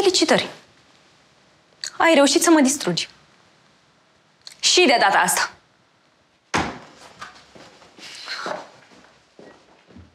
Felicitări! Ai reușit să mă distrugi. Și de data asta.